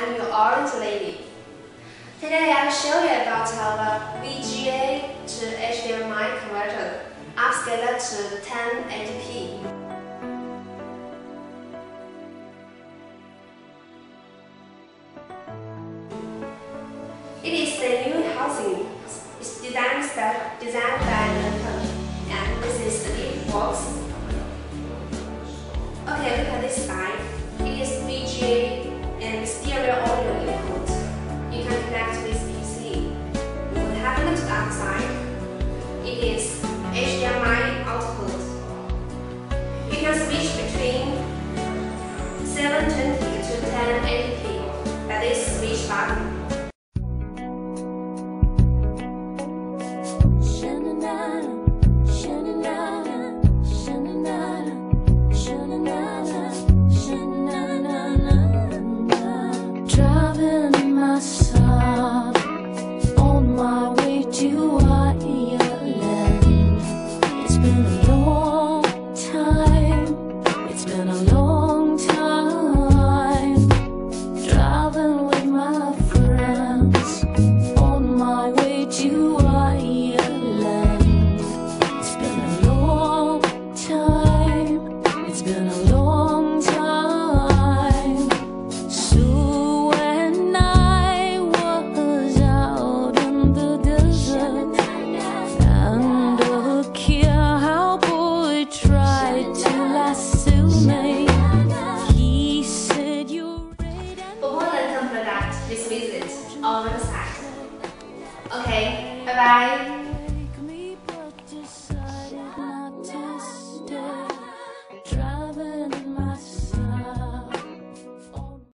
I'm your orange lady. Today I'll show you about our VGA to HDMI converter, upscaler to 1080p. It is the new housing. It's designed, by, designed by Lenkeng, and this is the big box. Okay, look at this side. Stereo audio input. You can connect with PC. What happened to the outside? It is HDMI output. You can switch between 720 This visit on website. Okay, bye bye.